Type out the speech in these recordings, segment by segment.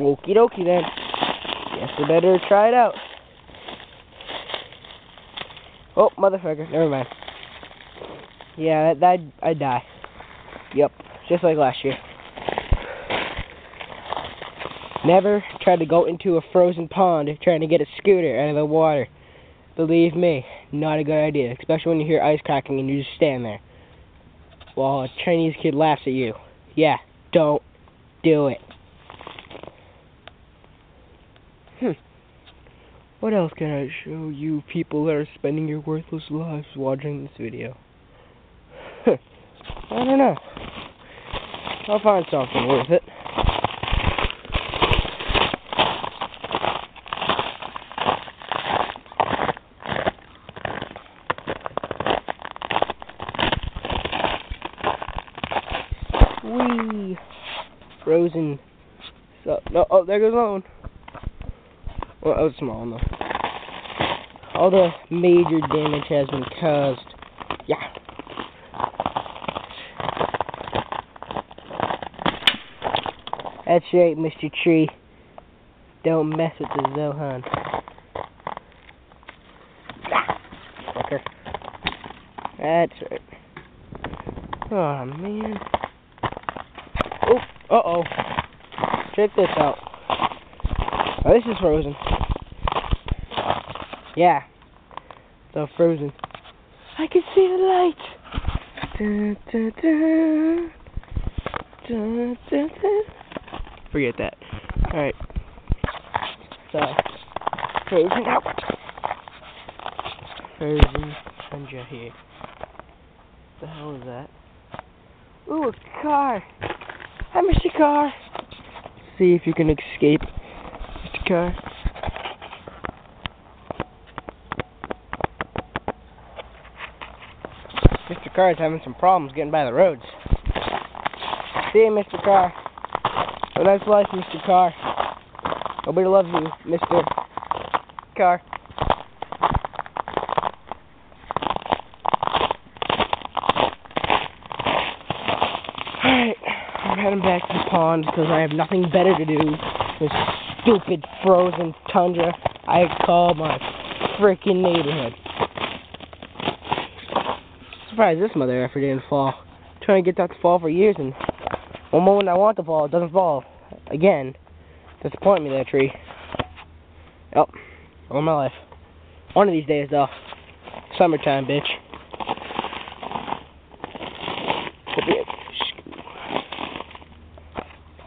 Okie dokie then. Guess I better try it out. Oh, motherfucker. Never mind. Yeah, that, that I'd die. Yep, just like last year. Never try to go into a frozen pond trying to get a scooter out of the water. Believe me, not a good idea, especially when you hear ice cracking and you just stand there while a Chinese kid laughs at you. Yeah, don't do it. What else can I show you people that are spending your worthless lives watching this video? I don't know. I'll find something worth it. Wee frozen. So no, oh there goes that one. Well, that was small enough. All the major damage has been caused. Yeah. That's right, Mr. Tree. Don't mess with the Zohan. Yeah. Fucker. That's right. Oh man. Oh, uh oh. Check this out. Oh, this is frozen. Yeah. So frozen. I can see the light. Dun, dun, dun. Forget that. Alright. So, frozen out. Frozen tundra here. What the hell is that? Ooh, a car. Hi, Mr. Car. See if you can escape, Mr. Mr. Is having some problems getting by the roads. See you, Mr. Car. A nice life, Mr. Car. Nobody loves you, Mr. Car. Alright, I'm heading back to the pond because I have nothing better to do. Stupid frozen tundra I call my freaking neighborhood. Surprised this mother didn't fall. trying to get that to fall for years and one moment I want to fall, it doesn't fall. Again. Disappoint me, that tree. Yep. All my life. One of these days, though. Summertime, bitch.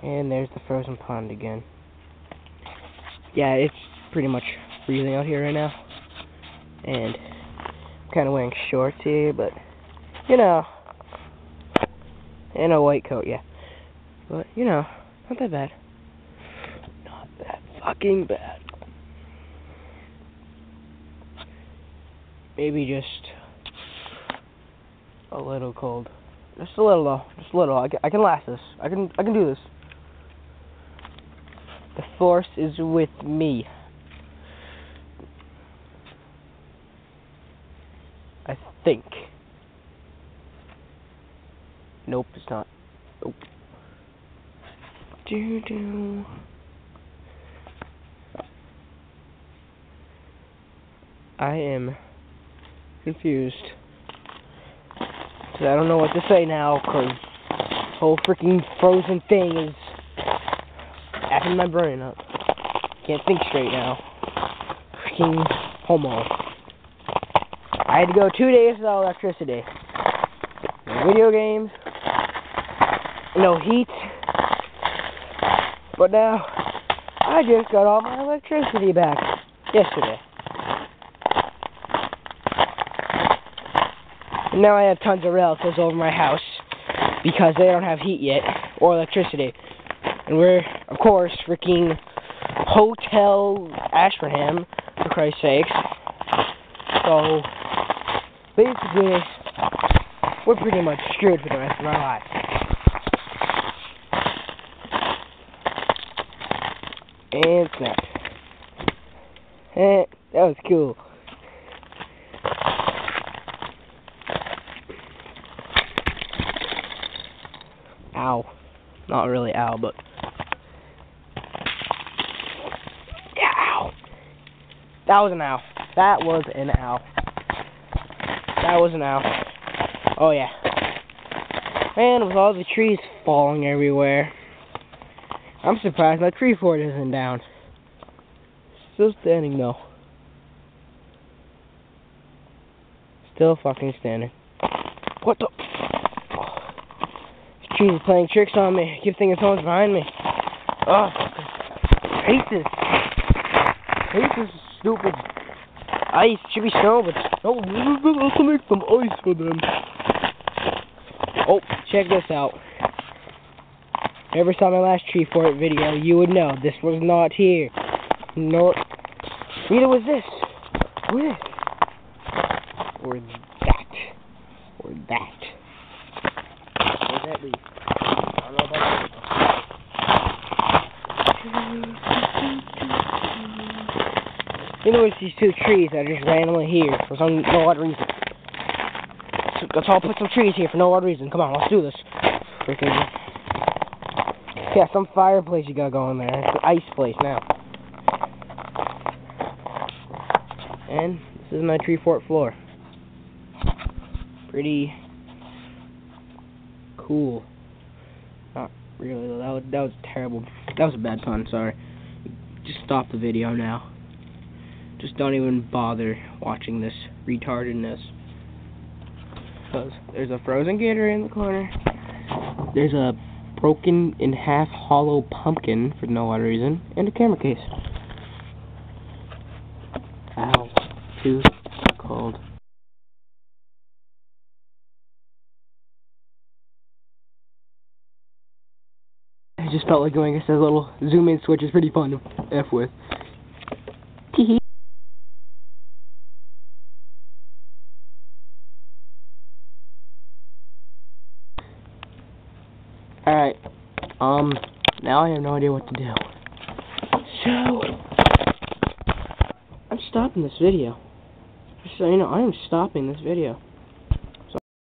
And there's the frozen pond again. Yeah, it's pretty much freezing out here right now. And I'm kind of wearing shorts here, but, you know. And a white coat, yeah. But, you know, not that bad. Not that fucking bad. Maybe just a little cold. Just a little though. Just a little. I can, I can last this. I can I can do this. Force is with me. I think. Nope, it's not. Nope. Do do. I am confused. I don't know what to say now, because whole freaking frozen thing is effing my brain up. Can't think straight now. Freaking homo. I had to go two days without electricity. No video games. No heat. But now, I just got all my electricity back yesterday. And now I have tons of relatives over my house because they don't have heat yet or electricity. And we're, of course, freaking Hotel Ashburnham, for Christ's sakes. So, basically, we're pretty much screwed for the rest of our lives. And snap. Eh, that was cool. Ow. Not really ow, but That was an owl. That was an owl. That was an owl. Oh yeah. Man, with all the trees falling everywhere. I'm surprised my tree fort isn't down. Still standing though. Still fucking standing. What the? This tree is playing tricks on me. I keep thinking someone's behind me. Oh, I hate this. I hate this stupid ice. Should be snow, but no. Let's make some ice for them. Oh, check this out. Ever saw my last tree fort video, you would know this was not here. Nor, neither was this. Or this. Or that. Or that. Where's that leaf? I don't know about that. You know, it's these two trees that are just randomly here for some no odd reason. So, let's all put some trees here for no odd reason. Come on, let's do this. Freaking. Yeah, some fireplace you got going there. It's an ice place now. And this is my tree fort floor. Pretty cool. Not really. That was that was terrible. That was a bad pun. Sorry. Just stop the video now. Just don't even bother watching this retardedness. Because there's a frozen gator in the corner. There's a broken in half hollow pumpkin for no other reason, and a camera case. Ow. Too cold. I just felt like going, I said, little zoom in switch is pretty fun to F with. Alright. Um, now I have no idea what to do. So, I'm stopping this video. Just so you know, I am stopping this video.